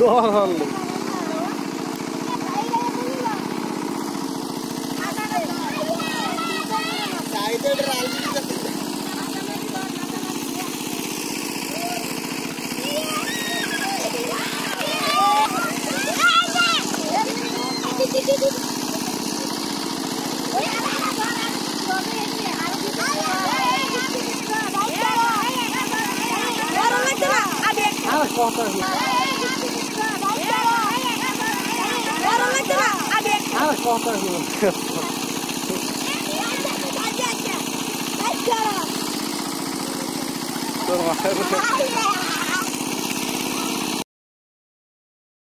Oh, Alas, kotor. Vater hier. Dur bakalım.